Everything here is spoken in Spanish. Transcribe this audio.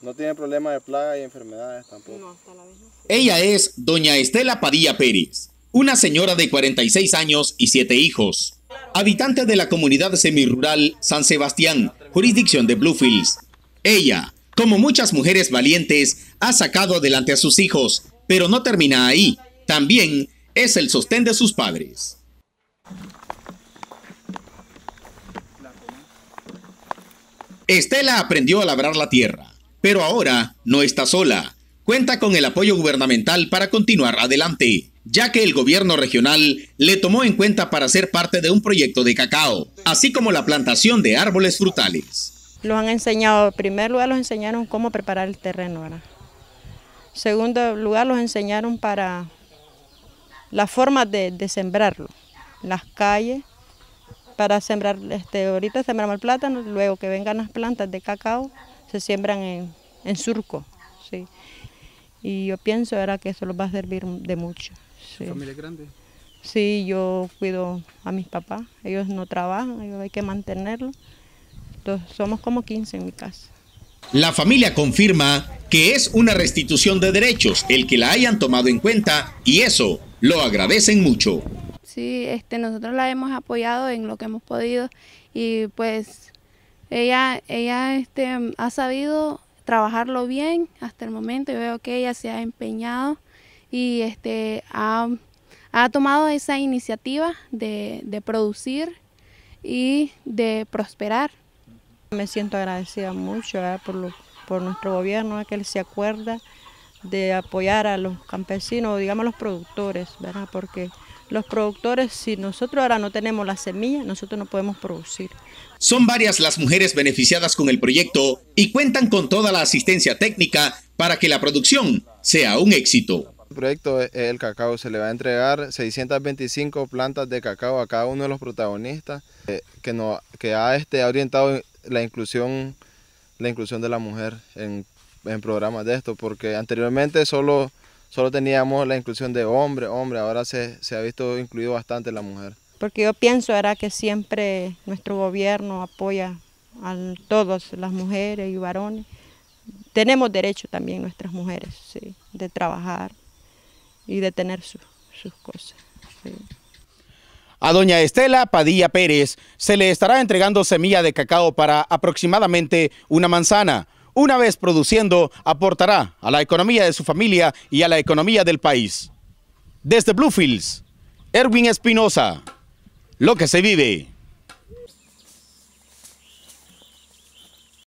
No tiene problema de plaga y enfermedades tampoco. No, hasta la vez Ella es doña Estela Padilla Pérez, una señora de 46 años y 7 hijos, habitante de la comunidad semirural San Sebastián, jurisdicción de Bluefields. Ella, como muchas mujeres valientes, ha sacado adelante a sus hijos, pero no termina ahí. También es el sostén de sus padres. Estela aprendió a labrar la tierra, pero ahora no está sola. Cuenta con el apoyo gubernamental para continuar adelante, ya que el gobierno regional le tomó en cuenta para ser parte de un proyecto de cacao, así como la plantación de árboles frutales. Los han enseñado, en primer lugar los enseñaron cómo preparar el terreno. En segundo lugar los enseñaron para la forma de, de sembrarlo, las calles, para sembrar, este, ahorita sembramos el plátano, luego que vengan las plantas de cacao, se siembran en, surco, sí. Y yo pienso era que eso les va a servir de mucho. Sí. ¿Familia grande? Sí, yo cuido a mis papás, ellos no trabajan, hay que mantenerlos. Entonces, somos como 15 en mi casa. La familia confirma que es una restitución de derechos el que la hayan tomado en cuenta y eso lo agradecen mucho. Sí, este, nosotros la hemos apoyado en lo que hemos podido y pues ella, ella este, ha sabido trabajarlo bien hasta el momento. Yo veo que ella se ha empeñado y este, ha, tomado esa iniciativa de, producir y de prosperar. Me siento agradecida mucho por, por nuestro gobierno, que él se acuerda de apoyar a los campesinos, digamos los productores, ¿verdad? Porque los productores, si nosotros ahora no tenemos la semilla, nosotros no podemos producir. Son varias las mujeres beneficiadas con el proyecto y cuentan con toda la asistencia técnica para que la producción sea un éxito. El proyecto El Cacao se le va a entregar 625 plantas de cacao a cada uno de los protagonistas eh, que, no, que ha este, orientado la inclusión, la inclusión de la mujer en, en programas de esto, porque anteriormente solo solo teníamos la inclusión de hombre, hombre, ahora se, ha visto incluido bastante la mujer. Porque yo pienso era que siempre nuestro gobierno apoya a todas las mujeres y varones. Tenemos derecho también nuestras mujeres, sí, de trabajar y de tener sus cosas. A doña Estela Padilla Pérez se le estará entregando semilla de cacao para aproximadamente una manzana una vez produciendo, aportará a la economía de su familia y a la economía del país. Desde Bluefields, Erwin Espinosa, lo que se vive.